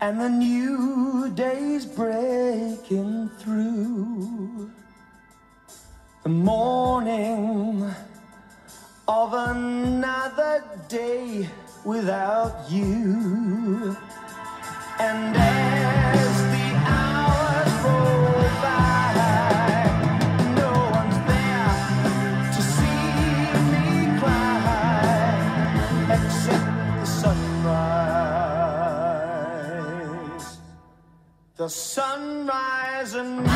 and the new day's breaking through. The morning of another day without you. And The sunrise and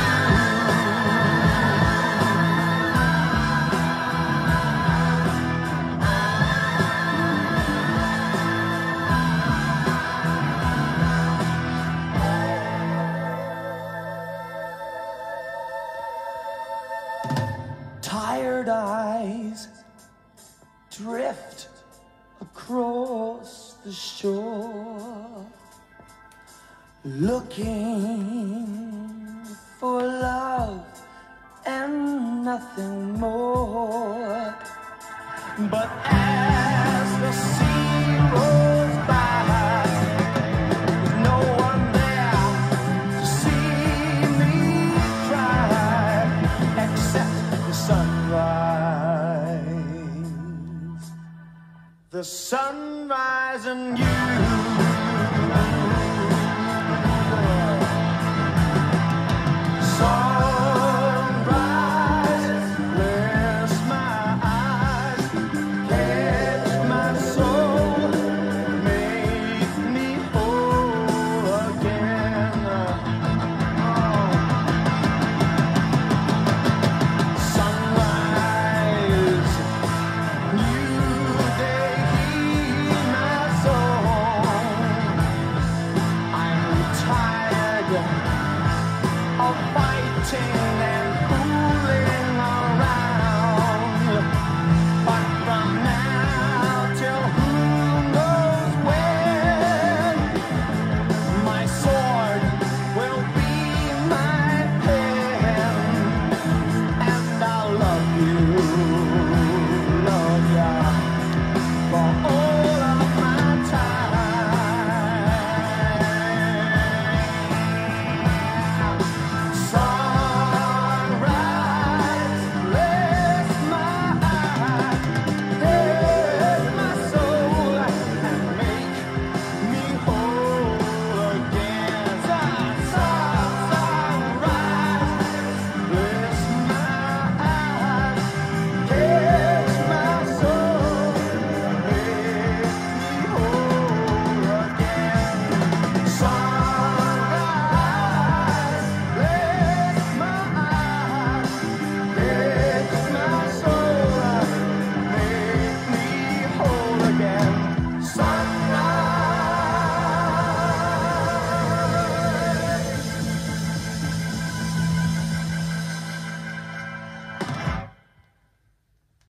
tired eyes drift across the shore, looking for love and nothing more. But as the sea rolls by, there's no one there to see me cry except the sunrise. The sunrise and you.